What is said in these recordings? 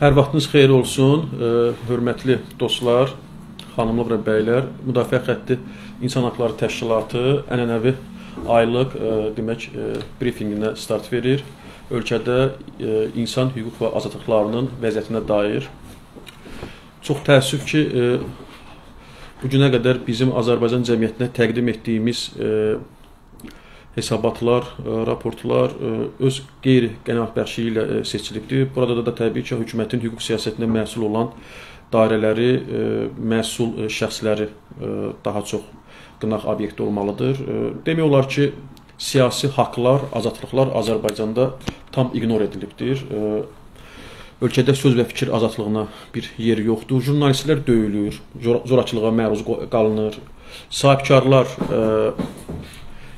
Hər vaxtınız xeyir olsun, e, hörmətli dostlar, xanımlar və bəylər. Müdafiə xətti İnsan Hüquqları Təşkilatı ənənəvi aylıq e, demək e, brifinqinə start verir. Ölkədə insan hüquq və azadlıqlarının vəziyyətinə dair çox təəssüf ki, bu günə qədər bizim Azərbaycan cəmiyyətinə təqdim etdiyimiz hesabatlar, e, raportlar e, öz qeyri-qənaətbəxşiliyi ilə e, seçilibdir. Burada da təbii ki, hökumətin hüquq siyasətinə məsul olan dairələri, məsul şəxsləri daha çox qınaq obyekti olmalıdır. Demək olar ki, siyasi haqqlar, azadlıqlar Azərbaycanda tam ignor edilibdir. Ölkədə söz və fikir azadlığına bir yer yoxdur. Jurnalistlər döyülür, zorakılığa məruz qalınır. Sahibkarlar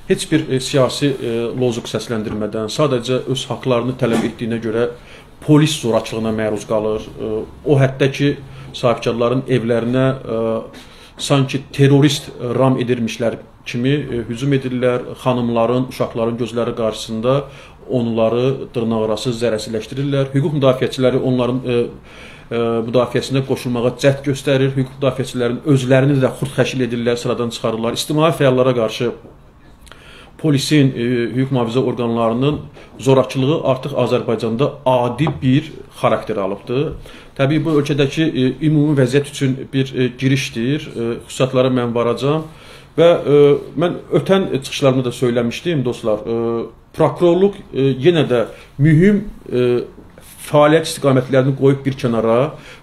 heç bir e, siyasi e, lozuq səsləndirmədən, sadəcə öz haqqlarını tələb etdiyinə görə polis zorakılığına məruz qalır. E, o həddə ki, sahibkarların evlərinə e, sanki terrorist ram edirmişlər kimi e, hücum edirlər. Xanımların, uşaqların gözləri qarşısında onları dırnaqarası zərərsizləşdirirlər. Hüquq müdafiəçiləri onların e, e, müdafiəsinə qoşulmağa cəhd göstərir. Hüquq müdafiəçilərinin özlərini də xurd xəşil edirlər, sıradan çıxarırlar. İctimai fəallara qarşı polisin, e, hüquq mühafizə orqanlarının zorakılığı artıq Azərbaycanda adi bir xarakter alıbdır. Təbii bu ölkədəki e, ümumi vəziyyət üçün bir e, girişdir. E, xüsusiyyətlərə mən varacağam və e, mən ötən çıxışlarımda da söyləmişdim dostlar. E, prokurorluq e, yenə də mühüm e, fəaliyyət istiqamətlərini qoyub bir kənara,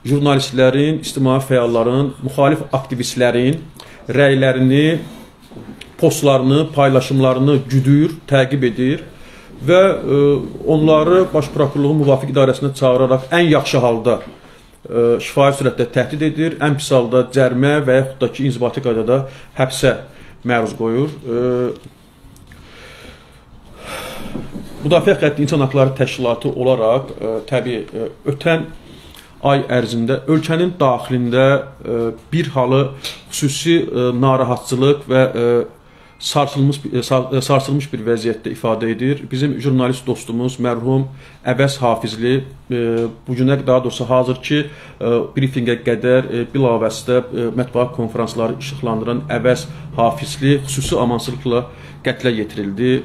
jurnalistlərin, ictimai fəalların, müxalif aktivistlərin rəylərini postlarını, paylaşımlarını güdür, təqib edir və e, onları Baş Prokurorluğun müvafiq idarəsinə çağıraraq ən yaxşı halda e, şifahi sürətdə təhdid edir, ən pis halda cərimə və yaxud da ki, inzibati qaydada həbsə məruz qoyur. E, Müdafiə Xətti İnsan Hüquqları Təşkilatı olaraq ə, təbii ə, ötən ay ərzində ölkənin daxilində ə, bir halı xüsusi ə, narahatçılıq və ə, sarsılmış e, e, sarsılmış bir vəziyyətdə ifadə edir. Bizim jurnalist dostumuz mərhum Əbəs Hafizli e, bu günə daha doğrusu hazırki brifinqə qədər bilavasitə mətbuat konfransları işıqlandıran Əbəs Hafizli xüsusi amansızlıqla qətlə yetirildi.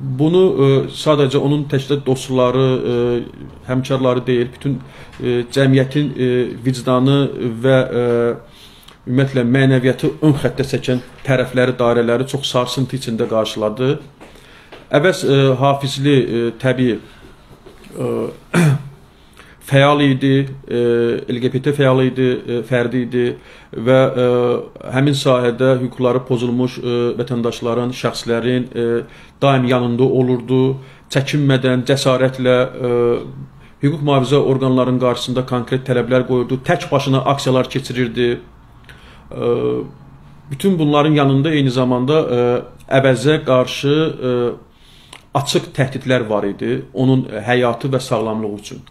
Bunu sadəcə onun təkcə dostları, həmkarları deyil, bütün cəmiyyətin vicdanı və ümumiyyətlə mənəviyyatı ön xəttə çəkən tərəfləri, dairələri çox sarsıntı içində qarşıladı. Əvəz e, Hafizli e, təbii e, fəal idi, e, LGBT fəal idi, e, fərdi idi və e, həmin sahədə hüquqları pozulmuş e, vətəndaşların, şəxslərin e, daim yanında olurdu. Çəkinmədən, cəsarətlə e, hüquq mühafizə orqanlarının qarşısında konkret tələblər qoyurdu. Tək başına aksiyalar keçirirdi bütün bunların yanında eyni zamanda əvəzə qarşı açıq təhdidlər var idi onun həyatı və sağlamlığı üçün.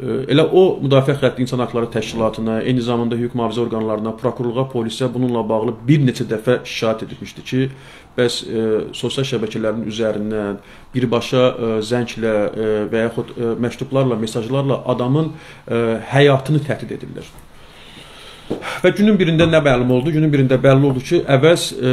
Elə o Müdafiə Xətti İnsan Hüquqları Təşkilatına, eyni zamanda hüquq mühafizə orqanlarına, prokurorluğa, polisə bununla bağlı bir neçə dəfə şikayət edilmişdi ki, bəs e, sosial şəbəkələrin üzərindən birbaşa e, zənglə e, və yaxud e, məktublarla, mesajlarla adamın e, həyatını təhdid edirlər. Və günün birində nə məlum oldu? Günün birində bəlli oldu ki, əvəz e,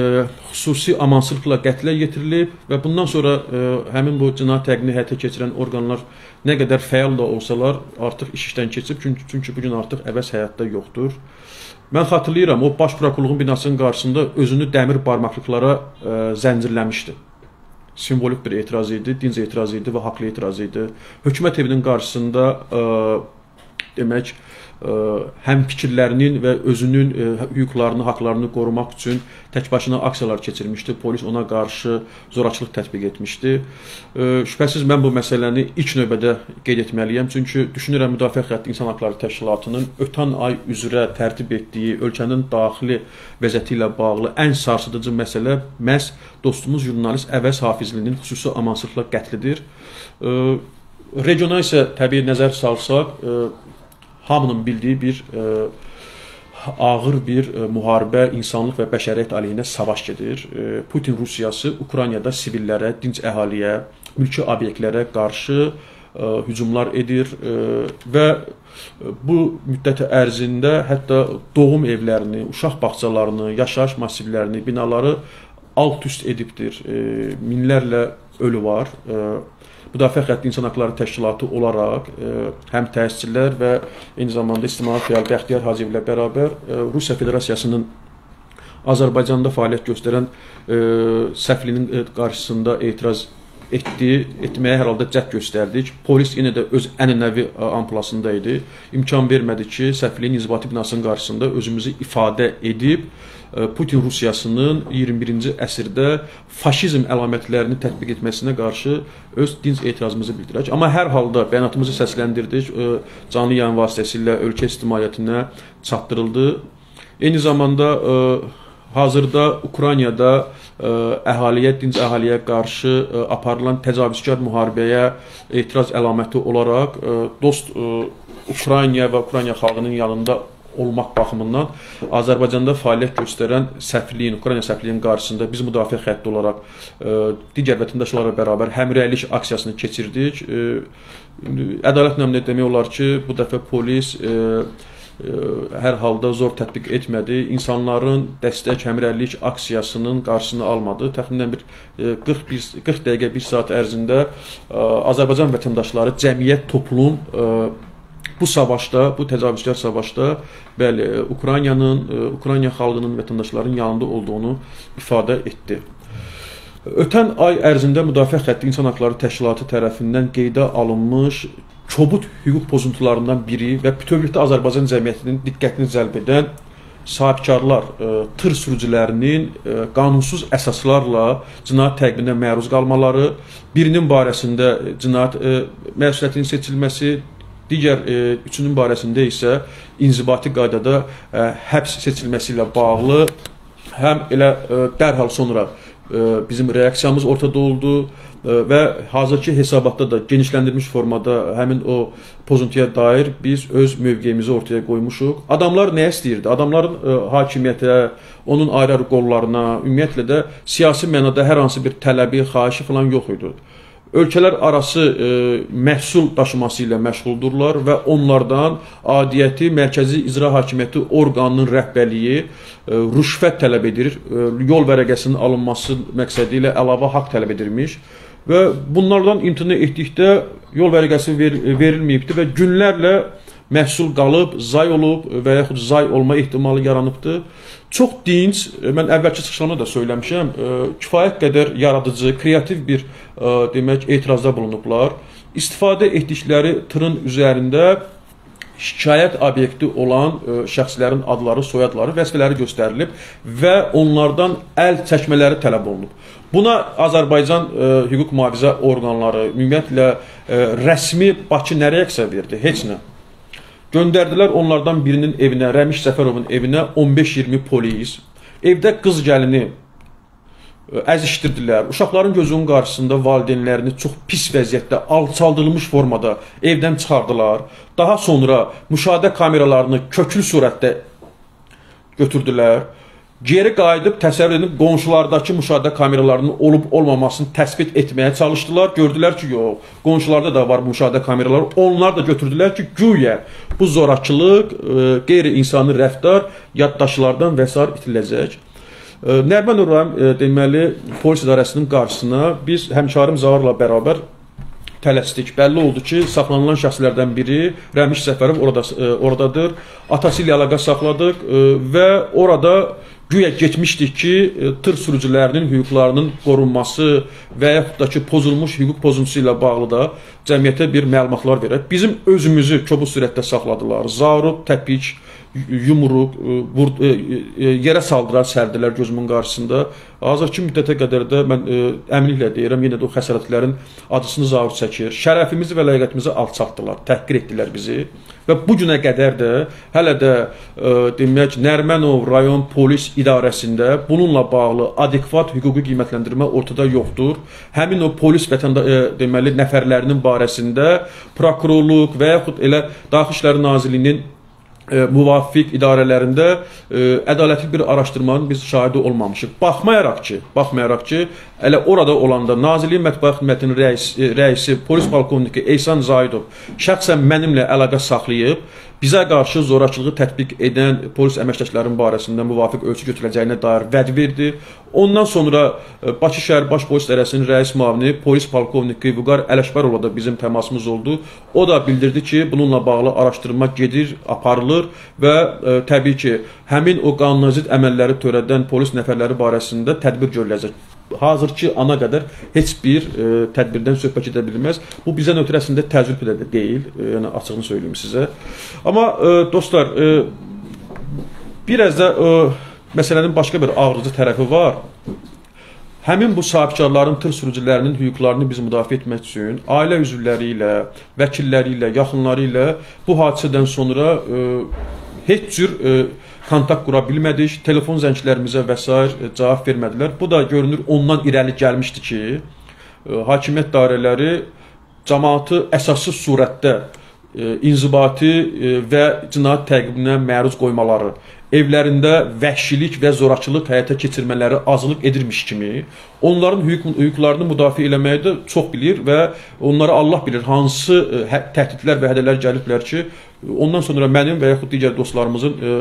xüsusi amansızlıqla qətlə yetirilib və bundan sonra e, həmin bu cinayət təqibini həyata keçirən orqanlar nə qədər fəal da olsalar, artıq iş işdən keçib, çünki, çünki bu gün artıq əvəz həyatda yoxdur. Mən xatırlayıram, o baş prokurorluğun binasının qarşısında özünü dəmir barmaqlıqlara e, zəncirləmişdi. Simvolik bir etiraz idi, dinc etiraz idi və haqlı etiraz idi. Hökumət evinin qarşısında e, demək, həm fikirlərinin və özünün hüquqlarını, haqqlarını qorumaq üçün təkbaşına aksiyalar keçirmişdi. Polis ona qarşı zorakılıq tətbiq etmişdi. Şübhəsiz mən bu məsələni ilk növbədə qeyd etməliyəm, çünki düşünürəm Müdafiə Xətti İnsan Hüquqları Təşkilatının ötən ay üzrə tərtib etdiyi ölkənin daxili vəziyyəti ilə bağlı ən sarsıdıcı məsələ məhz dostumuz jurnalist Əvəz Hafizlinin xüsusi amansızlıqla qətlidir. Regiona isə təbii nəzər salsaq, hamının bildiyi bir e, ağır bir e, müharibə insanlıq və bəşəriyyət əleyhinə savaş gedir. E, Putin Rusiyası Ukraynada sivillərə, dinc əhaliyə, mülki obyektlərə qarşı e, hücumlar edir və bu müddət ərzində hətta doğum evlərini, uşaq bağçalarını, yaşayış massivlərini, binaları alt-üst edibdir. Minlərlə ölü var. Müdafiə Xətti İnsan Hüquqları Təşkilatı olaraq həm təsisçilər və eyni zamanda ictimai fəal Bəxtiyar Hacıyev ilə bərabər Rusiya Federasiyasının Azərbaycanda fəaliyyət göstərən səflinin qarşısında etiraz etdi, etməyə hər halda cəhd göstərdik. Polis yenə də öz ənənəvi amplasında idi. İmkan vermədi ki, səfirliyin inzibati binasının qarşısında özümüzü ifadə edib Putin Rusiyasının 21-ci əsrdə faşizm əlamətlərini tətbiq etməsinə qarşı öz dinc etirazımızı bildirək. Amma hər halda bəyanatımızı səsləndirdik, canlı yayın vasitəsilə ölkə ictimaiyyətinə çatdırıldı. Eyni zamanda hazırda Ukraynada əhaliyə, dinc əhaliyə qarşı aparılan təcavüzkar müharibəyə etiraz əlaməti olaraq dost Ukrayna və Ukrayna xalqının yanında olmaq baxımından Azərbaycanda fəaliyyət göstərən səfirliyin, Ukrayna səfirliyinin qarşısında biz müdafiə xətti olaraq digər vətəndaşlarla bərabər həmrəylik aksiyasını keçirdik. Ədalət naminə demək olar ki, bu dəfə polis hər halda zor tətbiq etmədi. İnsanların dəstək həmrəylik aksiyasının qarşısını almadı. Təxminən bir 40 40 dəqiqə, 1 saat ərzində Azərbaycan vətəndaşları, cəmiyyət, toplum bu savaşda, bu təcavüzkar savaşda bəli, Ukraynanın, Ukrayna xalqının, vətəndaşlarının yanında olduğunu ifadə etdi. Ötən ay ərzində Müdafiə Xətti İnsan Hüquqları Təşkilatı tərəfindən qeydə alınmış kobud hüquq pozuntularından biri və bütövlükdə Azərbaycan cəmiyyətinin diqqətini cəlb edən sahibkarlar, e, tır sürücülərinin e, qanunsuz əsaslarla cinayət təqibinə məruz qalmaları, birinin barəsində cinayət e, məsuliyyətinin seçilməsi, digər ə, üçünün barəsində isə inzibati qaydada ə, həbs seçilməsi ilə bağlı həm elə ə, dərhal sonra ə, bizim reaksiyamız ortada oldu və hazırki hesabatda da genişləndirilmiş formada həmin o pozuntuya dair biz öz mövqeyimizi ortaya qoymuşuq. Adamlar nə istəyirdi? Adamların ə, e, hakimiyyətə, onun ayrı-ayrı qollarına, ümumiyyətlə də siyasi mənada hər hansı bir tələbi, xahişi falan yox idi. Ölkələr arası e, məhsul daşıması ilə məşğuldurlar və onlardan adiyyəti mərkəzi icra hakimiyyəti orqanının rəhbərliyi e, rüşvət tələb edir. E, yol vərəqəsinin alınması məqsədi ilə əlavə haqq tələb edilmiş və bunlardan imtina etdikdə yol vərəqəsi ver, verilməyibdi və günlərlə məhsul qalıb, zay olub və yaxud zay olma ehtimalı yaranıbdı. Çox dinc, mən əvvəlki çıxışlarımda da söyləmişəm, kifayət qədər yaradıcı, kreativ bir demək etirazda bulunublar. İstifadə etdikləri tırın üzərində şikayət obyekti olan ə, şəxslərin adları, soyadları, vəzifələri göstərilib və onlardan əl çəkmələri tələb olunub. Buna Azərbaycan ə, hüquq mühafizə orqanları, ümumiyyətlə ə, rəsmi Bakı nə reaksiya verdi? Heç nə. Göndərdilər onlardan birinin evinə, Rəmiş Səfərovun evinə 15-20 polis. Evdə qız gəlini əzişdirdilər. Uşaqların gözünün qarşısında valideynlərini çox pis vəziyyətdə, alçaldılmış formada evdən çıxardılar. Daha sonra müşahidə kameralarını köklü surətdə götürdülər. Geri qayıdıb təsəvvür edin qonşulardakı müşahidə kameralarının olub olmamasını təsbit etməyə çalışdılar. Gördülər ki, yox, qonşularda da var bu müşahidə kameraları. Onlar da götürdülər ki, güya bu zorakılıq, qeyri-insani rəftar yaddaşlardan və s. itiləcək. Nəriman Nurayim deməli polis idarəsinin qarşısına biz həmkarım Zaharla bərabər tələsdik. Bəlli oldu ki, saxlanılan şəxslərdən biri Rəmiş Səfərov orada oradadır. Atası ilə əlaqə saxladıq və orada güya getmişdik ki, tır sürücülərinin hüquqlarının qorunması və yaxud da ki, pozulmuş hüquq pozuntusu ilə bağlı da cəmiyyətə bir məlumatlar verək. Bizim özümüzü kobud sürətdə saxladılar. Zarub, təpik, yumruq, vur, e, e, yerə saldırar, sərdilər gözümün qarşısında. Azərki müddətə qədər də mən ə, e, əminliklə deyirəm, yenə də o xəsarətlərin acısını zavur çəkir. Şərəfimizi və ləyaqətimizi alçaltdılar, təhqir etdilər bizi. Və bu günə qədər də hələ də ə, demək Nərmənov rayon polis idarəsində bununla bağlı adekvat hüquqi qiymətləndirmə ortada yoxdur. Həmin o polis vətənda ə, deməli nəfərlərinin barəsində prokurorluq və yaxud elə Daxili İşlər Nazirliyinin e, müvafiq idarələrində e, ədalətli bir araşdırmanın biz şahidi olmamışıq. Baxmayaraq ki, baxmayaraq ki, elə orada olanda Nazirliyin Mətbuat Xidmətinin rəis, e, rəisi, polis polkovniki Eysan Zaidov şəxsən mənimlə əlaqə saxlayıb bizə qarşı zorakılığı tətbiq edən polis əməkdaşlarının barəsində müvafiq ölçü götürüləcəyinə dair vəd verdi. Ondan sonra e, Bakı şəhər Baş Polis İdarəsinin rəis müavini polis polkovniki Vüqar Ələşbərovla da bizim təmasımız oldu. O da bildirdi ki, bununla bağlı araşdırma gedir, aparılır və ə, e, təbii ki, həmin o qanunazidd əməlləri törədən polis nəfərləri barəsində tədbir görüləcək hazırki ana qədər heç bir e, tədbirdən söhbət edə bilməz. Bu bizdən ötürü əslində təcrübə də deyil, e, yəni açığını söyləyim sizə. Amma e, dostlar, e, biraz da e, məsələnin başqa bir ağrıcı tərəfi var. Həmin bu sahibkarların, tır sürücülərinin hüquqlarını biz müdafiə etmək üçün ailə üzvləri ilə, vəkilləri ilə, yaxınları ilə bu hadisədən sonra e, heç cür e, kontakt qura bilmədik, telefon zənglərimizə və s. E, cavab vermədilər. Bu da görünür ondan irəli gəlmişdi ki, e, hakimiyyət dairələri cəmaatı əsassız surətdə e, inzibati və cinayət təqibinə məruz qoymaları, evlərində vəhşilik və zorakılıq həyata keçirmələri azlıq edirmiş kimi onların hüquq hüquqlarını müdafiə eləməyi də çox bilir və onlara Allah bilir hansı hə, təhdidlər və hədələr gəliblər ki, Ondan sonra mənim və yaxud digər dostlarımızın e,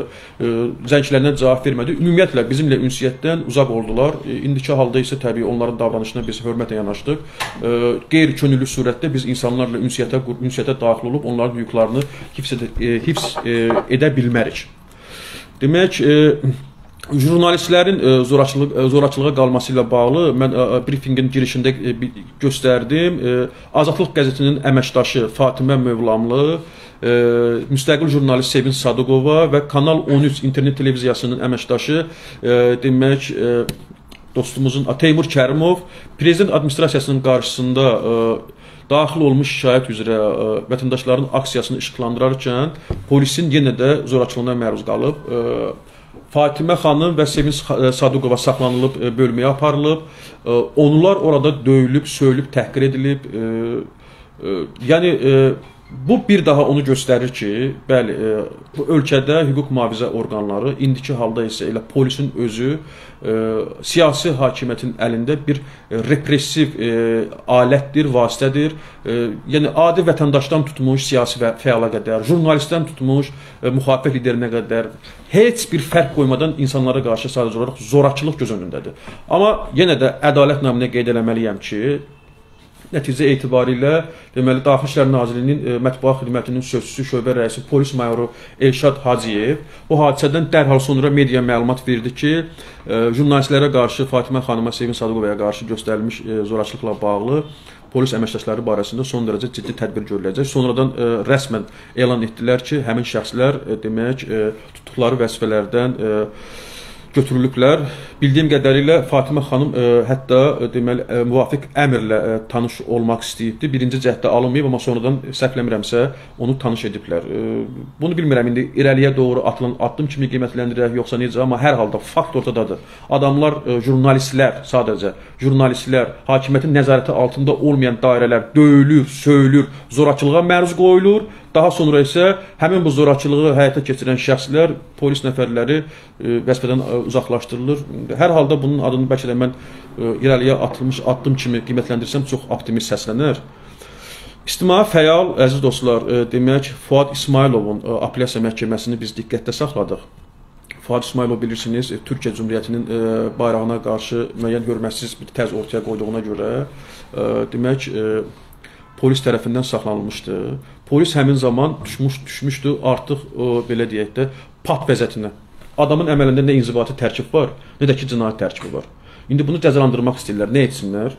e, zənglərinə cavab vermədi. Ümumiyyətlə bizimlə ünsiyyətdən uzaq oldular. E, indiki halda isə təbii onların davranışına biz hörmətlə yanaşdıq. E, qeyri-könüllü surətdə biz insanlarla ünsiyyətə ünsiyyətə daxil olub onların hüquqlarını hifz edə, e, hifz e, edə bilmərik. Demək, e, jurnalistlərin e, zorakılıq e, zorakılığa qalması ilə bağlı mən brifinqin girişində göstərdim. Azadlıq qəzetinin əməkdaşı Fatimə Mövlamlı e, müstəqil jurnalist Sevin Sadıqova və Kanal 13 internet televiziyasının əməkdaşı e, demək e, dostumuzun Teymur Kərimov prezident administrasiyasının qarşısında e, daxil olmuş şikayət üzrə ə, vətəndaşların aksiyasını işıqlandırarkən polisin yenə də zorakılığına məruz qalıb. Ə, Fatimə xanım və Sevin Sadıqova saxlanılıb bölməyə aparılıb. Onlar orada döyülüb, söyülüb, təhqir edilib. Yəni Bu bir daha onu göstərir ki, bəli, e, bu ölkədə hüquq mühafizə orqanları indiki halda isə elə polisin özü e, siyasi hakimiyyətin əlində bir repressiv e, alətdir, vasitədir. E, yəni adi vətəndaşdan tutmuş siyasi və fəala qədər, jurnalistdən tutmuş e, müxalifət liderinə qədər heç bir fərq qoymadan insanlara qarşı sadəcə olaraq zorakılıq göz önündədir. Amma yenə də ədalət naminə qeyd eləməliyəm ki, Nəticə etibarilə deməli Daxili İşlər Nazirliyinin e, mətbuat xidmətinin sözçüsü, şöbə rəisi polis mayoru Elşad Hacıyev bu hadisədən dərhal sonra media məlumat verdi ki, e, jurnalistlərə qarşı Fatimə xanıma Sevin Sadıqovaya qarşı göstərilmiş e, zorakılıqla bağlı polis əməkdaşları barəsində son dərəcə ciddi tədbir görüləcək. Sonradan ə, rəsmən elan etdilər ki, həmin şəxslər ə, demək ə, tutduqları vəzifələrdən ə, götürülüblər. Bildiyim qədərilə Fatimə xanım ə, e, hətta ə, e, deməli ə, e, müvafiq əmrlə ə, tanış olmaq istəyibdi. Birinci cəhddə alınmayıb, amma sonradan səhvləmirəmsə onu tanış ediblər. Ə, bunu bilmirəm indi irəliyə doğru atılan addım kimi qiymətləndirək yoxsa necə, amma hər halda fakt ortadadır. Adamlar ə, jurnalistlər sadəcə, jurnalistlər hakimiyyətin nəzarəti altında olmayan dairələr döyülür, söyülür, zorakılığa məruz qoyulur Daha sonra isə həmin bu zorakılığı həyata keçirən şəxslər, polis nəfərləri e, vəzifədən e, uzaqlaşdırılır. Hər halda bunun adını bəlkə də mən e, irəliyə atılmış addım kimi qiymətləndirsəm çox optimist səslənər. İctimai fəal, əziz dostlar, demək Fuad İsmayılovun apellyasiya məhkəməsini biz diqqətdə saxladıq. Fuad İsmailov bilirsiniz, Türkiyə Cümhuriyyətinin bayrağına qarşı müəyyən hörmətsiz bir təz ortaya qoyduğuna görə demək polis tərəfindən saxlanılmışdı. Polis həmin zaman düşmüş düşmüşdü artıq o, belə deyək də pat vəziyyətinə. Adamın əməlində nə inzibati tərkib var, nə də ki cinayət tərkibi var. İndi bunu cəzalandırmaq istəyirlər. Nə etsinlər?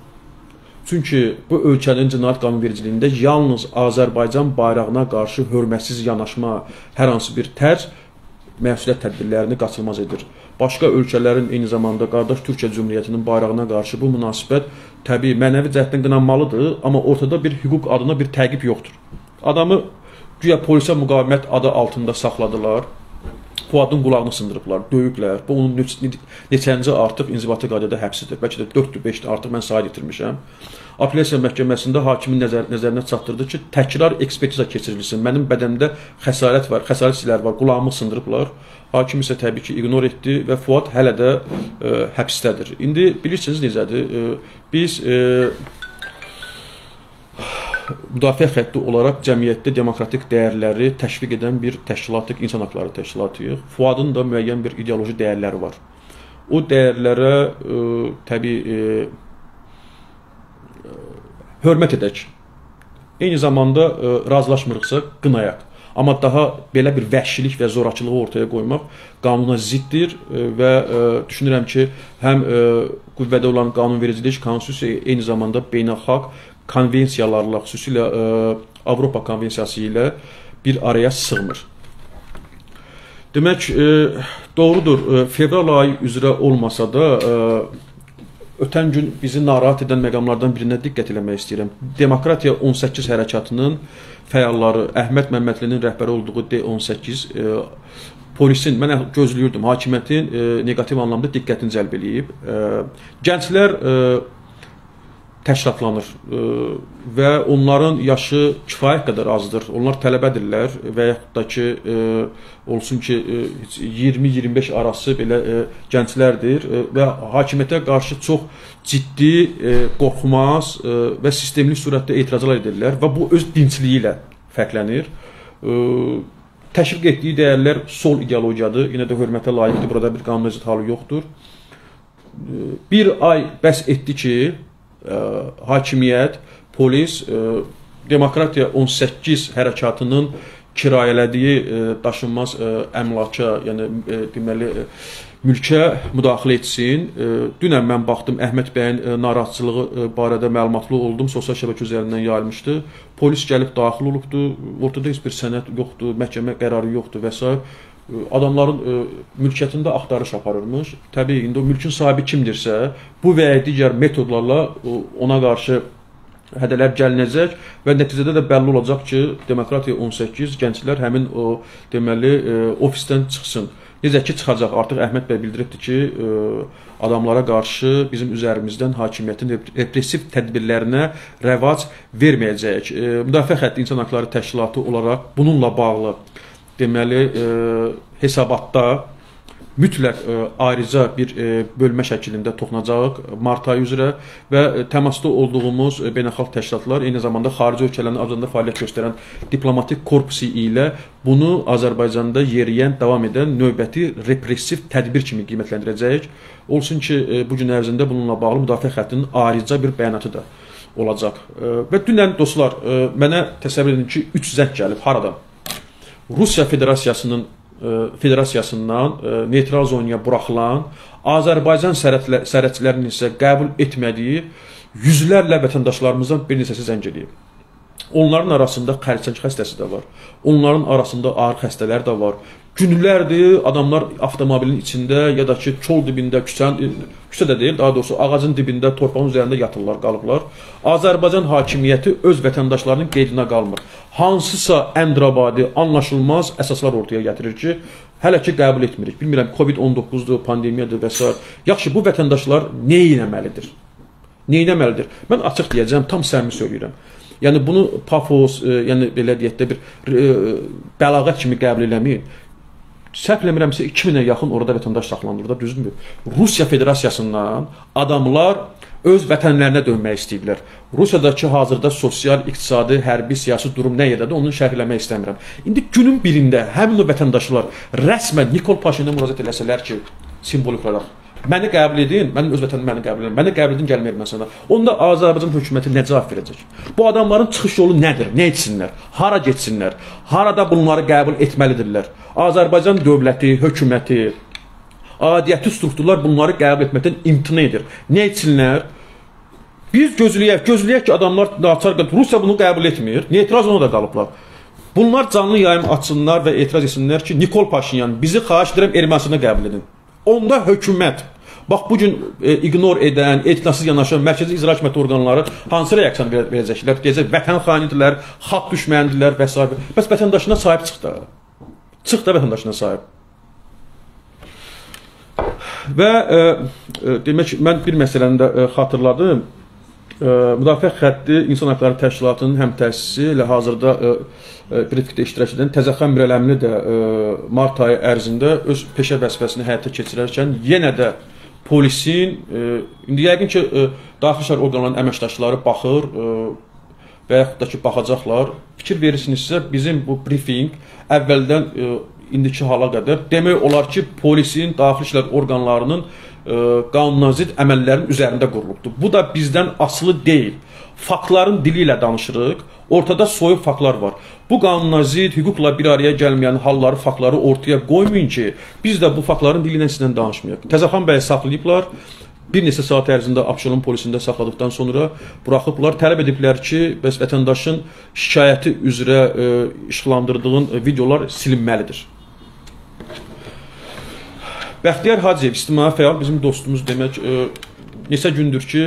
Çünki bu ölkənin cinayət qanunvericiliyində yalnız Azərbaycan bayrağına qarşı hörmətsiz yanaşma, hər hansı bir tərz məsuliyyət tədbirlərini qaçılmaz edir. Başqa ölkələrin eyni zamanda qardaş Türkiyə Cümhuriyyətinin bayrağına qarşı bu münasibət təbii mənəvi cəhətdən qınanmalıdır, amma ortada bir hüquq adına bir təqib yoxdur. Adamı güya polisə müqavimət adı altında saxladılar. Fuadın qulağını sındırıblar, döyüblər. Bu onun neçənci artıq inzibati qaydada həbsidir. Bəlkə də 4-dür, 5-dir, artıq mən sayı itirmişəm. Apellyasiya məhkəməsində hakimin nəzər, nəzərinə çatdırdı ki, təkrar ekspertiza keçirilsin. Mənim bədənimdə xəsarət var, xəsarət izləri var, qulağımı sındırıblar. Hakim isə təbii ki, ignor etdi və Fuad hələ də e, həbsdədir. İndi bilirsiniz necədir? E, biz e, müdafiə xətti olaraq cəmiyyətdə demokratik dəyərləri təşviq edən bir təşkilatıq, insan hüquqları təşkilatıyıq. Fuadın da müəyyən bir ideoloji dəyərləri var. O dəyərlərə ə, təbii ə, hörmət edək. Eyni zamanda ə, razılaşmırıqsa qınayaq. Amma daha belə bir vəhşilik və zorakılığı ortaya qoymaq qanuna ziddir və ə, düşünürəm ki, həm ə, qüvvədə olan qanunvericilik, konstitusiya eyni zamanda beynəlxalq konvensiyalarla, xüsusilə ə, e, Avropa konvensiyası ilə bir araya sığmır. Demək, ə, e, doğrudur, ə, e, fevral ayı üzrə olmasa da ə, ötən gün bizi narahat edən məqamlardan birinə diqqət eləmək istəyirəm. Demokratiya 18 hərəkatının fəalları Əhməd Məmmədlinin rəhbəri olduğu D18 ə, polisin mən gözləyirdim, hakimiyyətin ə, neqativ anlamda diqqətini cəlb eləyib. Ə, gənclər ə, təşkilatlanır və onların yaşı kifayət qədər azdır. Onlar tələbədirlər və yaxud da ki olsun ki 20-25 arası belə gənclərdir və hakimiyyətə qarşı çox ciddi, qorxmaz və sistemli surətdə etirazlar edirlər və bu öz dinçiliyi ilə fərqlənir. Təşviq etdiyi dəyərlər sol ideologiyadır. Yenə də hörmətə layiqdir. Burada bir qanun halı yoxdur. Bir ay bəs etdi ki, hakimiyyət, polis Demokratiya 18 hərəkatının kirayələdiyi daşınmaz əmlaka, yəni deməli mülkə müdaxilə etsin. Dünən mən baxdım Əhməd bəyin narahatçılığı barədə məlumatlı oldum. Sosial şəbəkə üzərindən yayılmışdı. Polis gəlib daxil olubdu. Ortada heç bir sənəd yoxdur, məhkəmə qərarı yoxdur və s adamların mülkiyyətində axtarış aparırmış. Təbii indi o mülkün sahibi kimdirsə, bu və ya digər metodlarla ona qarşı hədələr gəlinəcək və nəticədə də bəlli olacaq ki, Demokratiya 18 gənclər həmin o deməli ofisdən çıxsın. Necə ki çıxacaq. Artıq Əhməd bəy bildiribdi ki, adamlara qarşı bizim üzərimizdən hakimiyyətin repressiv tədbirlərinə rəvac verməyəcəyik. Müdafiə xətti insan hüquqları təşkilatı olaraq bununla bağlı deməli e, hesabatda mütləq ə, e, ayrıca bir ə, e, bölmə şəklində toxunacağıq mart ayı üzrə və ə, təmasda olduğumuz ə, beynəlxalq təşkilatlar eyni zamanda xarici ölkələrin azadlığında fəaliyyət göstərən diplomatik korpusu ilə bunu Azərbaycanda yeriyən, davam edən növbəti repressiv tədbir kimi qiymətləndirəcəyik. Olsun ki, ə, bu gün ərzində bununla bağlı müdafiə xəttinin ayrıca bir bəyanatı da olacaq. Ə, və dünən dostlar, ə, mənə təsəvvür edin ki, 3 zəng gəlib haradan? Rusiya Federasiyasının e, Federasiyasından e, neytral zonaya buraxılan Azərbaycan sərhədçilərinin isə qəbul etmədiyi yüzlərlə vətəndaşlarımızdan bir neçəsi zəng edib. Onların arasında xərçəng xəstəsi də var. Onların arasında ağır xəstələr də var. Günlərdir adamlar avtomobilin içində ya da ki, çol dibində, küçənin küçə də deyil, daha doğrusu ağacın dibində, torpağın üzərində yatırlar, qalıblar. Azərbaycan hakimiyyəti öz vətəndaşlarının qeydinə qalmır. Hansısa əmdrabadi, anlaşılmaz əsaslar ortaya gətirir ki, hələ ki qəbul etmirik. Bilmirəm, Covid-19-dur, pandemiyadır və s. Yaxşı, bu vətəndaşlar nə etməlidir? Nə etməlidir? Mən açıq deyəcəm, tam səmimi söyləyirəm. Yəni bunu pafos, e, yəni belə deyək də bir e, bəlağət kimi qəbul eləməyin. Səhv eləmirəmsə 2000-ə yaxın orada vətəndaş saxlanılır da, düzdürmü? Rusiya Federasiyasından adamlar öz vətənlərinə dönmək istəyirlər. Rusiyadakı hazırda sosial, iqtisadi, hərbi, siyasi durum nə yerdədir, onu şərhləmək istəmirəm. İndi günün birində həmin o vətəndaşlar rəsmən Nikol Paşinyana müraciət eləsələr ki, simvolik olaraq Məni qəbul edin, mənim öz vətənimi məni qəbul edin. Məni qəbul edin, gəlmə Ermənistana. Onda Azərbaycan hökuməti nə cavab verəcək? Bu adamların çıxış yolu nədir? Nə etsinlər? Hara getsinlər? Harada bunları qəbul etməlidirlər? Azərbaycan dövləti, hökuməti, adiyyəti strukturlar bunları qəbul etməkdən imtina edir. Nə etsinlər? Biz gözləyək, gözləyək ki, adamlar naçar Rusiya bunu qəbul etmir. Neytral ona da qalıblar. Bunlar canlı yayım açsınlar və etiraz etsinlər ki, Nikol Paşinyan bizi xahiş edirəm Ermənistana qəbul edin. Onda hökumət Bax bu gün e, ignor edən, etinasız yanaşan mərkəzi icra hakimiyyəti orqanları hansı reaksiya ver verəcəklər? Deyəcək vətən xainidirlər, xalq düşmənidirlər və s. Bəs vətəndaşına sahib çıx da. Çıx da vətəndaşına sahib. Və ə, ə, demək mən bir məsələni də ə, xatırladım. Ə, Müdafiə xətti İnsan Hüquqları Təşkilatının həm təsisi ilə hazırda ə, brifikdə iştirak edən Təzəxan Mirələmli də ə, mart ayı ərzində öz peşə vəzifəsini həyata keçirərkən yenə də polisin ə, indi yəqin ki daxili işlər orqanlarının əməkdaşları baxır və yaxud da ki baxacaqlar. Fikir verirsinizsə bizim bu brifinq əvvəldən indiki hala qədər demək olar ki, polisin, daxili işlər orqanlarının ə, qanunazidd əməllərin üzərində qurulubdur. Bu da bizdən asılı deyil. Faktların dili ilə danışırıq. Ortada soyuq faktlar var. Bu qanunazidd hüquqla bir araya gəlməyən halları, faktları ortaya qoymayın ki, biz də bu faktların dili ilə sizlə danışmayaq. Təzəxan bəy saxlayıblar bir neçə saat ərzində Abşeron polisində saxladıqdan sonra buraxıblar. Tələb ediblər ki, bəs vətəndaşın şikayəti üzrə ə, işıqlandırdığın videolar silinməlidir. Bəxtiyar Hacıyev ictimai fəal bizim dostumuz demək ə, e, neçə gündür ki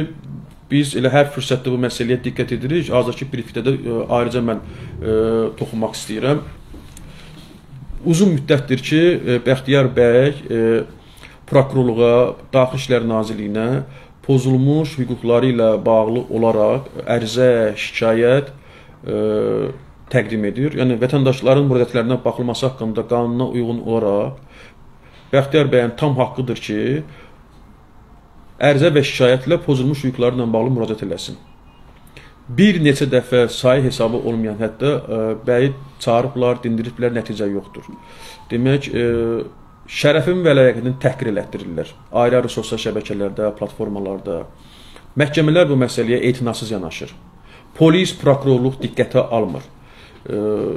biz elə hər fürsətdə bu məsələyə diqqət edirik. Hazırki brifikdə də ə, e, ayrıca mən ə, e, toxunmaq istəyirəm. Uzun müddətdir ki, ə, Bəxtiyar bəy ə, prokurorluğa, Daxili İşlər Nazirliyinə pozulmuş hüquqları ilə bağlı olaraq ərizə, şikayət ə, təqdim edir. Yəni vətəndaşların müraciətlərinə baxılması haqqında qanuna uyğun olaraq Bəxtiyar bəyin tam haqqıdır ki, ərizə və şikayətlə pozulmuş hüquqları ilə bağlı müraciət eləsin. Bir neçə dəfə sayı hesabı olmayan hətta ə, e, bəyi çağırıblar, dindiriblər, nəticə yoxdur. Demək, ə, e, şərəfin və ləyaqətini təhqir elətdirirlər. Ayrı-ayrı sosial şəbəkələrdə, platformalarda. Məhkəmələr bu məsələyə etinasız yanaşır. Polis, prokurorluq diqqətə almır. Ə, e,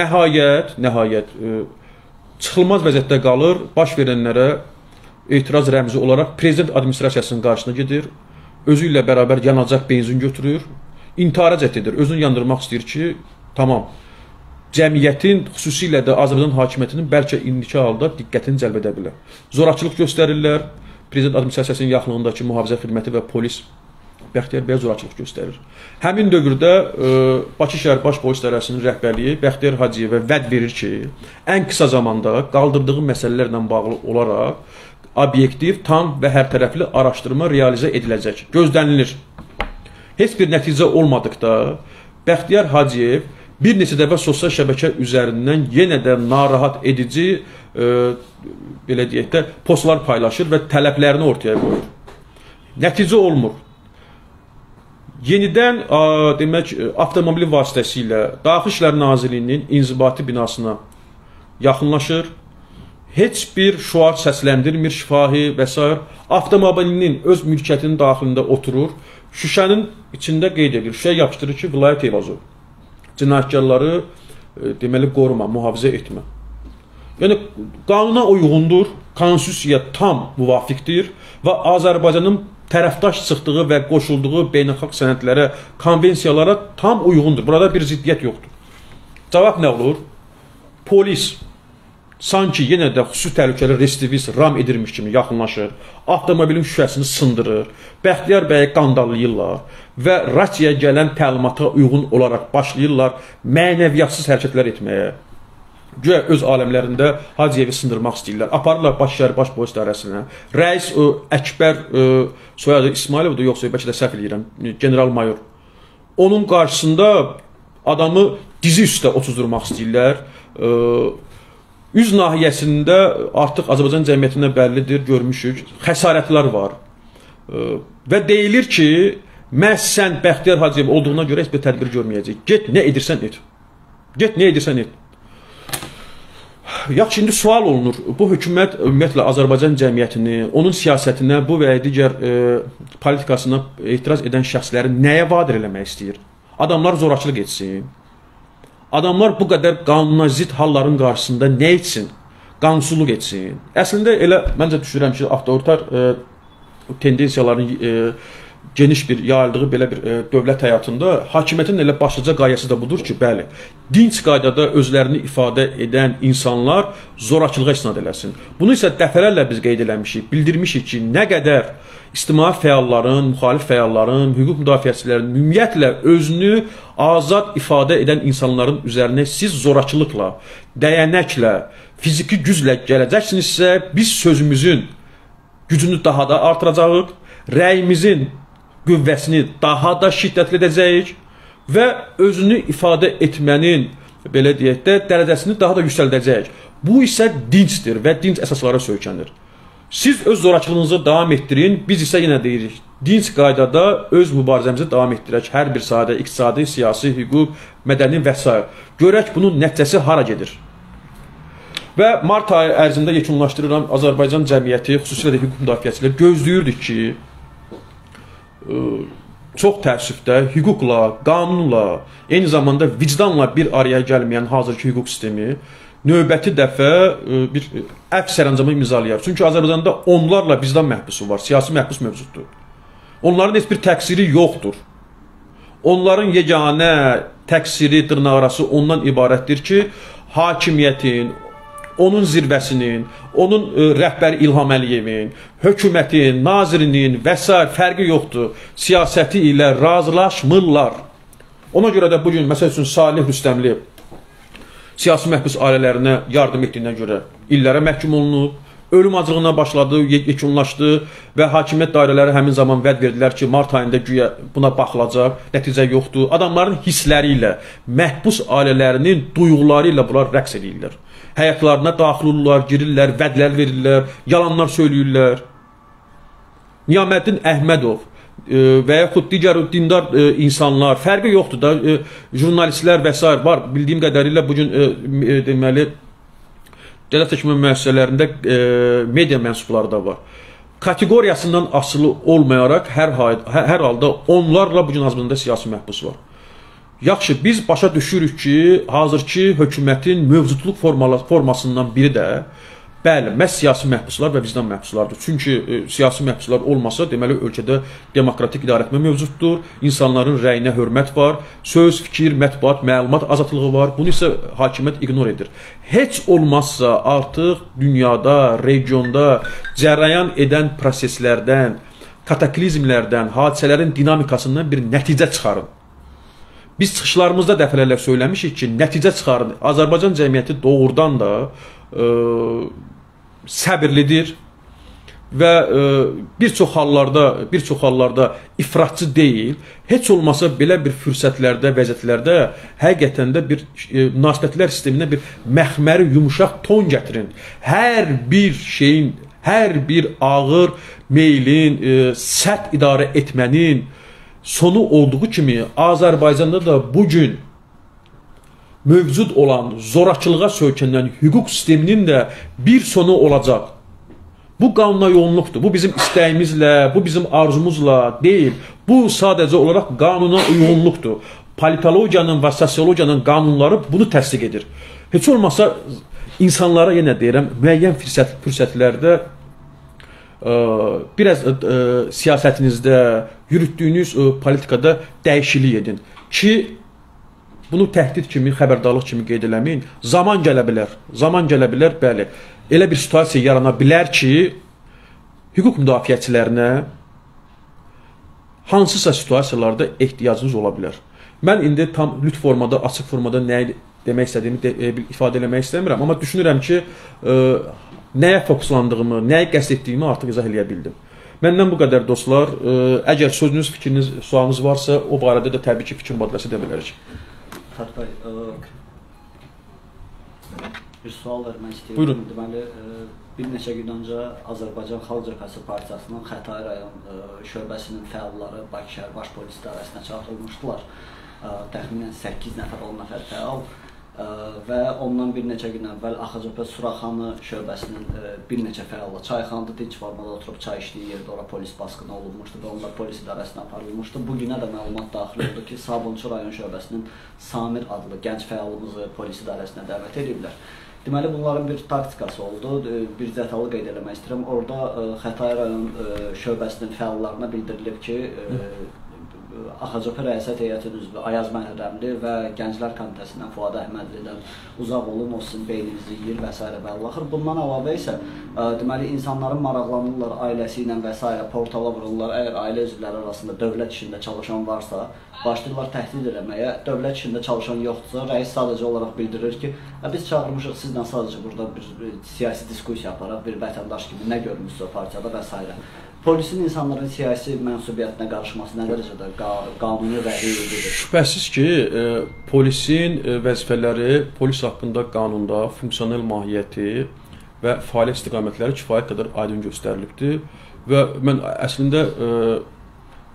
nəhayət, nəhayət ə, çıxılmaz vəziyyətdə qalır, baş verənlərə etiraz rəmzi olaraq prezident administrasiyasının qarşısına gedir, özü ilə bərabər yanacaq benzin götürür, intihara cəhd edir, özünü yandırmaq istəyir ki, tamam, cəmiyyətin, xüsusilə də Azərbaycan hakimiyyətinin bəlkə indiki halda diqqətini cəlb edə bilər. Zorakılıq göstərirlər, prezident administrasiyasının yaxınlığındakı mühafizə xidməti və polis Bəxtiyar bəy zorakılıq göstərir. Həmin dövrdə ə, e, Bakı şəhər Baş Polis İdarəsinin rəhbərliyi Bəxtiyar Hacıyevə vəd verir ki, ən qısa zamanda qaldırdığı məsələlərlə bağlı olaraq obyektiv, tam və hərtərəfli araşdırma realizə ediləcək. Gözlənilir. Heç bir nəticə olmadıqda Bəxtiyar Hacıyev bir neçə dəfə sosial şəbəkə üzərindən yenə də narahat edici e, belə deyək də postlar paylaşır və tələblərini ortaya qoyur. Nəticə olmur yenidən ə, demək avtomobil vasitəsilə Daxili İşlər Nazirliyinin inzibati binasına yaxınlaşır. Heç bir şüar səsləndirmir, şifahi və s. avtomobilinin öz mülkiyyətinin daxilində oturur. Şüşənin içində qeyd edir. Şüşə yapışdırır ki, vilayət evazı. Cinayətkarları ə, deməli qoruma, mühafizə etmə. Yəni qanuna uyğundur, konstitusiyaya tam müvafiqdir və Azərbaycanın tərəfdaş çıxdığı və qoşulduğu beynəlxalq sənədlərə, konvensiyalara tam uyğundur. Burada bir ziddiyyət yoxdur. Cavab nə olur? Polis sanki yenə də xüsusi təhlükəli restivist ram edilmiş kimi yaxınlaşır, avtomobilin şüşəsini sındırır, Bəxtiyar bəyi qandallayırlar və rasiya gələn təlimata uyğun olaraq başlayırlar mənəviyyatsız hərəkətlər etməyə. Güya öz aləmlərində Hacıyevi sındırmaq istəyirlər. Aparırlar Başşəhər Baş Polis İdarəsinə. Rəis o Əkbər ə, soyadı İsmayılovdur, yoxsa bəlkə də səhv eləyirəm, general mayor. Onun qarşısında adamı dizi üstə otuzdurmaq istəyirlər. Ə, üz nahiyəsində artıq Azərbaycan cəmiyyətində bəllidir, görmüşük, xəsarətlər var. Və deyilir ki, məhz sən Bəxtiyar Hacıyev olduğuna görə heç bir tədbir görməyəcək. Get nə edirsən et. Get nə edirsən et. Yaxşı, indi sual olunur. Bu hökumət ümumiyyətlə Azərbaycan cəmiyyətini, onun siyasətinə, bu və ya digər e, politikasına etiraz edən şəxsləri nəyə vadar eləmək istəyir? Adamlar zorakılıq etsin. Adamlar bu qədər qanuna zidd halların qarşısında nə etsin? Qanunsuzluq etsin. Əslində elə məncə düşünürəm ki, avtoritar e, tendensiyaların e, geniş bir yayıldığı belə bir e, dövlət həyatında hakimiyyətin elə başlıca qayəsi də budur ki, bəli, dinc qaydada özlərini ifadə edən insanlar zorakılığa isnad eləsin. Bunu isə dəfələrlə biz qeyd eləmişik, bildirmişik ki, nə qədər ictimai fəalların, müxalif fəalların, hüquq müdafiəçilərin ümumiyyətlə özünü azad ifadə edən insanların üzərinə siz zorakılıqla, dəyənəklə, fiziki güclə gələcəksinizsə, biz sözümüzün gücünü daha da artıracağıq, rəyimizin qüvvəsini daha da şiddətli edəcəyik və özünü ifadə etmənin belə deyək də dərəcəsini daha da yüksəldəcəyik. Bu isə dincdir və dinc əsaslara söykənir. Siz öz zorakılığınızı davam etdirin, biz isə yenə deyirik, dinc qaydada öz mübarizəmizi davam etdirək. Hər bir sahədə iqtisadi, siyasi, hüquq, mədəni və s. Görək bunun nəticəsi hara gedir. Və mart ayı ərzində yekunlaşdırılan Azərbaycan cəmiyyəti, xüsusilə də hüquq müdafiəçiləri gözləyirdi ki, çox təəssüfdə hüquqla, qanunla, eyni zamanda vicdanla bir araya gəlməyən hazırki hüquq sistemi növbəti dəfə ə, bir əfv sərəncamı imzalayar. Çünki Azərbaycanda onlarla vicdan məhbusu var, siyasi məhbus mövcuddur. Onların heç bir təqsiri yoxdur. Onların yeganə təqsiri dırnaqarası ondan ibarətdir ki, hakimiyyətin, onun zirvəsinin, onun ə, rəhbəri İlham Əliyevin, hökumətin, nazirinin və s. fərqi yoxdur. Siyasəti ilə razılaşmırlar. Ona görə də bu gün məsəl üçün Salih Rüstəmli siyasi məhbus ailələrinə yardım etdiyinə görə illərə məhkum olunub, ölüm acılığına başladı, yekunlaşdı və hakimiyyət dairələri həmin zaman vəd verdilər ki, mart ayında güya buna baxılacaq, nəticə yoxdur. Adamların hissləri ilə, məhbus ailələrinin duyğuları ilə bunlar rəqs edirlər. Həyatlarına daxil olurlar, girirlər, vədlər verirlər, yalanlar söyləyirlər. Niyaməddin Əhmədov və yaxud digər dindar ə, e, insanlar fərqi yoxdur da ə, e, jurnalistlər və s. var bildiyim qədərilə bu gün e, deməli dövlət hökumət müəssisələrində ə, media mənsubları da var. Kateqoriyasından asılı olmayaraq hər hər, halda onlarla bu gün Azərbaycanda siyasi məhbus var. Yaxşı, biz başa düşürük ki, hazırki hökumətin mövcudluq formasından biri də Bəli, məhz siyasi məhbuslar və vicdan məhbuslardır. Çünki e, siyasi məhbuslar olmasa, deməli ölkədə demokratik idarəetmə mövcuddur, insanların rəyinə hörmət var, söz, fikir, mətbuat, məlumat azadlığı var. Bunu isə hakimiyyət ignor edir. Heç olmazsa artıq dünyada, regionda cərəyan edən proseslərdən, kataklizmlərdən, hadisələrin dinamikasından bir nəticə çıxarın. Biz çıxışlarımızda dəfələrlə söyləmişik ki, nəticə çıxarın. Azərbaycan cəmiyyəti doğrudan da ə, e, səbirlidir və ə, e, bir çox hallarda, bir çox hallarda ifratçı deyil. Heç olmasa belə bir fürsətlərdə, vəziyyətlərdə həqiqətən də bir e, münasibətlər sisteminə bir məxməri, yumşaq ton gətirin. Hər bir şeyin, hər bir ağır meylin, ə, sərt idarə etmənin sonu olduğu kimi Azərbaycanda da bu gün mövcud olan zorakılığa söykənən hüquq sisteminin də bir sonu olacaq. Bu qanuna yoğunluqdur. Bu bizim istəyimizlə, bu bizim arzumuzla deyil. Bu sadəcə olaraq qanuna uyğunluqdur. Politologiyanın və sosiologiyanın qanunları bunu təsdiq edir. Heç olmasa insanlara yenə deyirəm, müəyyən fürsət fürsətlərdə ə, biraz ə, siyasətinizdə, yürütdüyünüz ə, politikada dəyişiklik edin ki Bunu təhdid kimi, xəbərdarlıq kimi qeyd eləməyin. Zaman gələ bilər. Zaman gələ bilər, bəli. Elə bir situasiya yarana bilər ki, hüquq müdafiəçilərinə hansısa situasiyalarda ehtiyacınız ola bilər. Mən indi tam lüt formada, açıq formada nəyi demək istədiyimi de, e, ifadə eləmək istəmirəm, amma düşünürəm ki, e, nəyə fokuslandığımı, nəyi qəsd etdiyimi artıq izah eləyə bildim. Məndən bu qədər dostlar. Əgər sözünüz, fikriniz, sualınız varsa, o barədə də təbii ki, fikir mübadiləsi edə bilərik. Fərbay, bir sual vermək istəyirəm. Buyurun. Deməli, bir neçə gün öncə Azərbaycan Xalq Cəbhəsi Partiyasının Xətai rayon şöbəsinin fəalları Bakı şəhər baş polis idarəsinə çağırılmışdılar. Təxminən 8 nəfər, 10 nəfər fəal və ondan bir neçə gün əvvəl AXCP Suraxanı şöbəsinin bir neçə fəalı çayxanada dinç formada oturub çay içdiyi yerdə ora polis basqını olunmuşdu və onlar polis idarəsinə aparılmışdı. Bu günə də məlumat daxil oldu ki, Sabunçu rayon şöbəsinin Samir adlı gənc fəalımızı polis idarəsinə dəvət ediblər. Deməli bunların bir taktikası oldu. Bir zətalı qeyd eləmək istəyirəm. Orada Xətai rayon şöbəsinin fəallarına bildirilib ki, AXCP rəisət heyətinin üzvü Ayaz Məhrəmli və Gənclər Komitəsindən Fuad Əhmədlidən uzaq olun, o sizin beyninizi yeyir və s. və axır. Bundan əlavə isə ə, deməli insanların maraqlanırlar ailəsi ilə və s. portala vururlar. Əgər ailə üzvləri arasında dövlət işində çalışan varsa, başlayırlar təhdid eləməyə. Dövlət işində çalışan yoxdursa, rəis sadəcə olaraq bildirir ki, biz çağırmışıq sizlə sadəcə burada bir, siyasi diskussiya aparaq, bir vətəndaş kimi nə görmüsünüz partiyada və s polisin insanların siyasi mənsubiyyətinə qarışması nə dərəcədə qanuni və hüquqidir? Şübhəsiz ki, e, polisin e, vəzifələri polis haqqında qanunda funksional mahiyyəti və fəaliyyət istiqamətləri kifayət qədər aydın göstərilibdir və mən əslində e,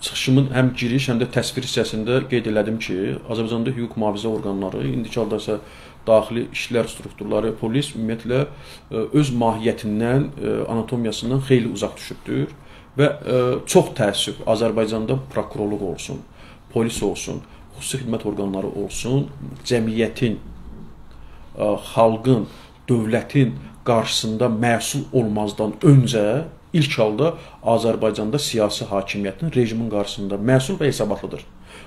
çıxışımın həm giriş, həm də təsvir hissəsində qeyd elədim ki, Azərbaycanda hüquq mühafizə orqanları, indiki halda isə daxili işlər strukturları, polis ümumiyyətlə öz mahiyyətindən, anatomiyasından xeyli uzaq düşübdür Və ə, e, çox təəssüf Azərbaycanda prokurorluq olsun, polis olsun, xüsusi xidmət orqanları olsun, cəmiyyətin, ə, e, xalqın, dövlətin qarşısında məsul olmazdan öncə ilk halda Azərbaycanda siyasi hakimiyyətin rejimin qarşısında məsul və hesabatlıdır.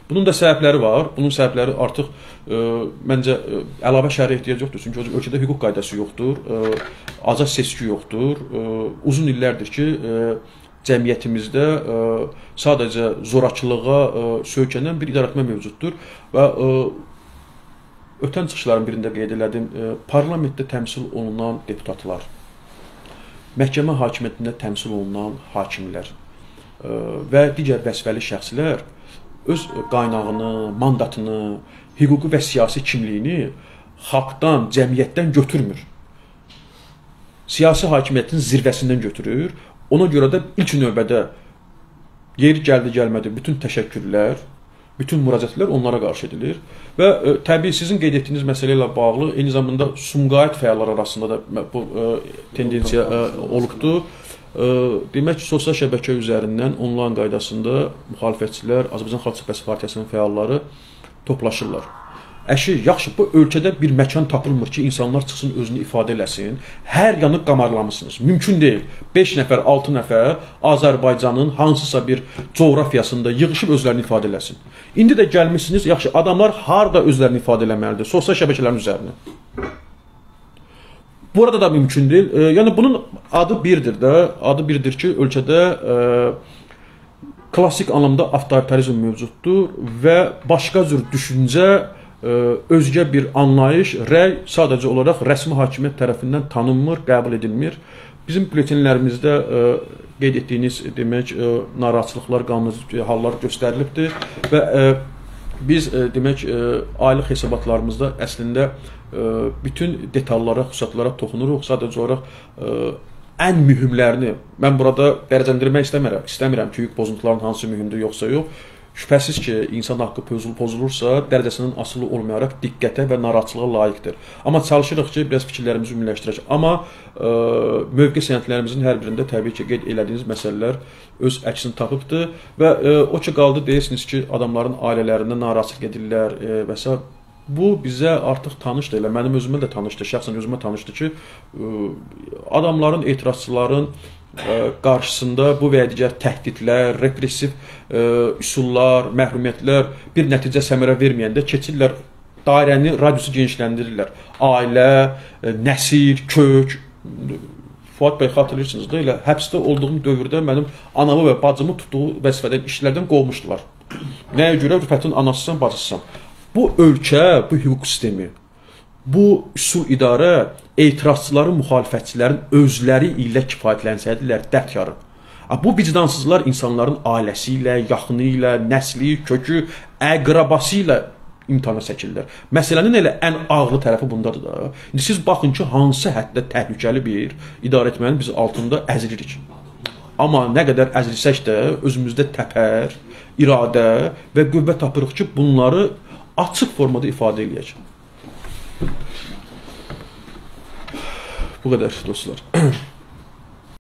Bunun da səbəbləri var. Bunun səbəbləri artıq ə, e, məncə ə, əlavə şərh ehtiyac yoxdur. Çünki ölkədə hüquq qaydası yoxdur, ə, azad seçki yoxdur. Ə, uzun illərdir ki, ə, cəmiyyətimizdə ə, e, sadəcə zorakılığa ə, e, söykənən bir idarəetmə mövcuddur və ə, e, ötən çıxışların birində qeyd elədim, ə, parlamentdə təmsil olunan deputatlar, məhkəmə hakimiyyətində təmsil olunan hakimlər ə, və digər vəzifəli şəxslər öz qaynağını, mandatını, hüquqi və siyasi kimliyini xalqdan, cəmiyyətdən götürmür. Siyasi hakimiyyətin zirvəsindən götürür Ona görə də ilk növbədə yeri gəldi gəlmədi bütün təşəkkürlər, bütün müraciətlər onlara qarşı edilir və ə, e, təbii sizin qeyd etdiyiniz məsələ ilə bağlı eyni zamanda Sumqayıt fəalları arasında da bu ə, e, tendensiya ə, e, olubdu. Ə, demək ki, sosial şəbəkə üzərindən onlayn qaydasında müxalifətçilər, Azərbaycan Xalq Cəbhəsi Partiyasının fəalları toplaşırlar. Əşi, yaxşı, bu ölkədə bir məkan tapılmır ki, insanlar çıxsın özünü ifadə eləsin. Hər yanı qamarlamısınız. Mümkün deyil. 5 nəfər, 6 nəfər Azərbaycanın hansısa bir coğrafiyasında yığılıb özlərini ifadə eləsin. İndi də gəlmisiniz, yaxşı, adamlar harda özlərini ifadə eləməlidir? Sosial şəbəkələrin üzərinə. Burada da mümkün deyil. E, yəni bunun adı birdir də. Adı birdir ki, ölkədə e, klassik anlamda avtoritarizm mövcuddur və başqa cür düşüncə özgə bir anlayış, rəy sadəcə olaraq rəsmi hakimiyyət tərəfindən tanınmır, qəbul edilmir. Bizim bülletenlərimizdə ə, qeyd etdiyiniz demək ə, narahatçılıqlar, qanunsuz hallar göstərilibdir və biz demək aylıq hesabatlarımızda əslində bütün detallara, xüsusiyyətlərə toxunuruq. Sadəcə olaraq ən mühümlərini mən burada dərəcələndirmək istəmirəm. İstəmirəm ki, hüquq pozuntularının hansı mühümdür yoxsa yox. Şübhəsiz ki, insan haqqı pozulursa, dərəcəsinin asılı olmayaraq diqqətə və narahatçılığa layiqdir. Amma çalışırıq ki, biraz fikirlərimizi ümumiləşdirək. Amma ə, mövqe sənədlərimizin hər birində təbii ki, qeyd elədiyiniz məsələlər öz əksini tapıbdı və ə, o ki qaldı deyirsiniz ki, adamların ailələrində narahatçılıq edirlər ə, və s. Bu bizə artıq tanışdır. Elə mənim özümə də tanışdır. Şəxsən özümə tanışdır ki, ə, adamların, etirazçıların qarşısında bu və ya digər təhdidlər, repressiv ə, üsullar, məhrumiyyətlər bir nəticə səmərə verməyəndə keçirlər dairəni, radiusu genişləndirirlər. Ailə, nəsil, kök Fuad bəy xatırlayırsınız da, elə həbsdə olduğum dövrdə mənim anamı və bacımı tutduğu vəzifədən, işlərdən qovmuşdular. Nəyə görə Rüfətin anasısan, bacısısan. Bu ölkə, bu hüquq sistemi bu üsul idarə etirazçıların, müxalifətçilərin özləri ilə kifayətlənsəydilər dərd yarı. Bu vicdansızlar insanların ailəsi ilə, yaxını ilə, nəsli, kökü, əqrabası ilə imtahana çəkirlər. Məsələnin elə ən ağır tərəfi bundadır da. İndi siz baxın ki, hansı həddə təhlükəli bir idarə etmənin biz altında əzilirik. Amma nə qədər əzilsək də özümüzdə təpər, iradə və qüvvə tapırıq ki, bunları açıq formada ifadə eləyək. Bu qədər dostlar.